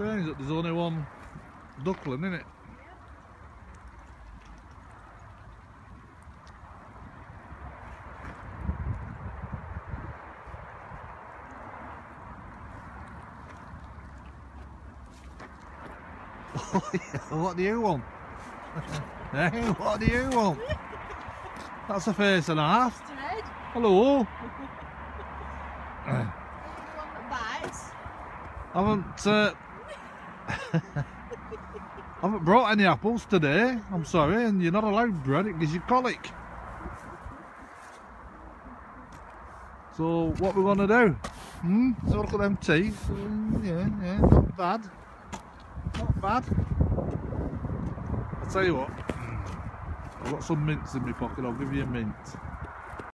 strange that there's only one duckling in it. what do you want? hey, what do you want? That's a face and a half. Hello. are you the bites? I haven't. Uh, I haven't brought any apples today. I'm sorry, and you're not allowed bread. It gives you colic. So what we're gonna do? Hmm. So look at them teeth. Mm, yeah, yeah, not bad. Not bad. I'll tell you what. I've got some mints in my pocket. I'll give you a mint.